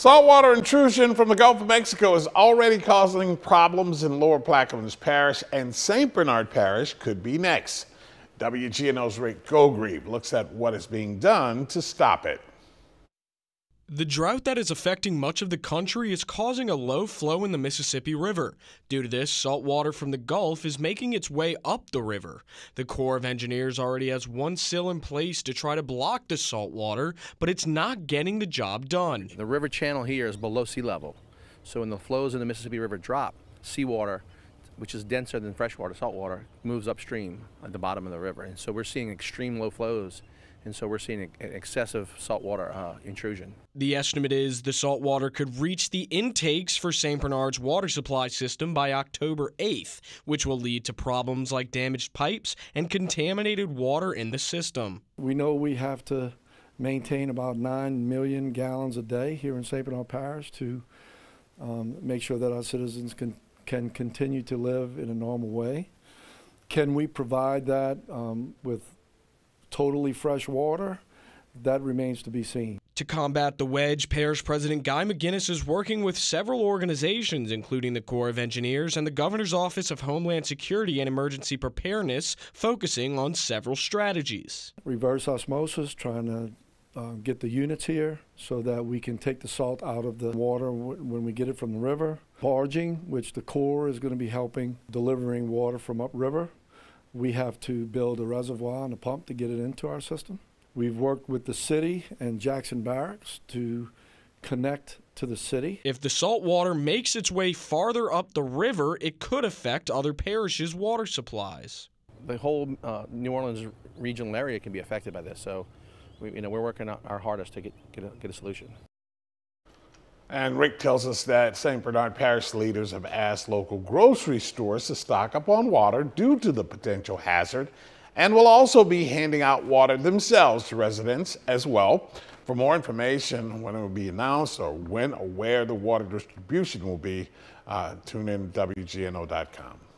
Saltwater intrusion from the Gulf of Mexico is already causing problems in Lower Plaquemines Parish, and St. Bernard Parish could be next. WGNO's Rick Gogrieve looks at what is being done to stop it. The drought that is affecting much of the country is causing a low flow in the Mississippi River. Due to this, salt water from the Gulf is making its way up the river. The Corps of Engineers already has one sill in place to try to block the salt water, but it's not getting the job done. The river channel here is below sea level. So when the flows in the Mississippi River drop, seawater, which is denser than freshwater, saltwater, moves upstream at the bottom of the river. And so we're seeing extreme low flows and so we're seeing an excessive saltwater uh, intrusion. The estimate is the saltwater could reach the intakes for St. Bernard's water supply system by October 8th, which will lead to problems like damaged pipes and contaminated water in the system. We know we have to maintain about 9 million gallons a day here in St. Bernard Parish to um, make sure that our citizens can, can continue to live in a normal way. Can we provide that um, with totally fresh water, that remains to be seen. To combat the wedge, Parish President Guy McInnis is working with several organizations, including the Corps of Engineers and the Governor's Office of Homeland Security and Emergency Preparedness, focusing on several strategies. Reverse osmosis, trying to uh, get the units here so that we can take the salt out of the water when we get it from the river. Barging, which the Corps is going to be helping delivering water from upriver we have to build a reservoir and a pump to get it into our system. We've worked with the city and Jackson Barracks to connect to the city. If the salt water makes its way farther up the river, it could affect other parishes' water supplies. The whole uh, New Orleans regional area can be affected by this, so we, you know, we're working our hardest to get, get, a, get a solution. And Rick tells us that St. Bernard Parish leaders have asked local grocery stores to stock up on water due to the potential hazard and will also be handing out water themselves to residents as well. For more information when it will be announced or when or where the water distribution will be, uh, tune in WGNO.com.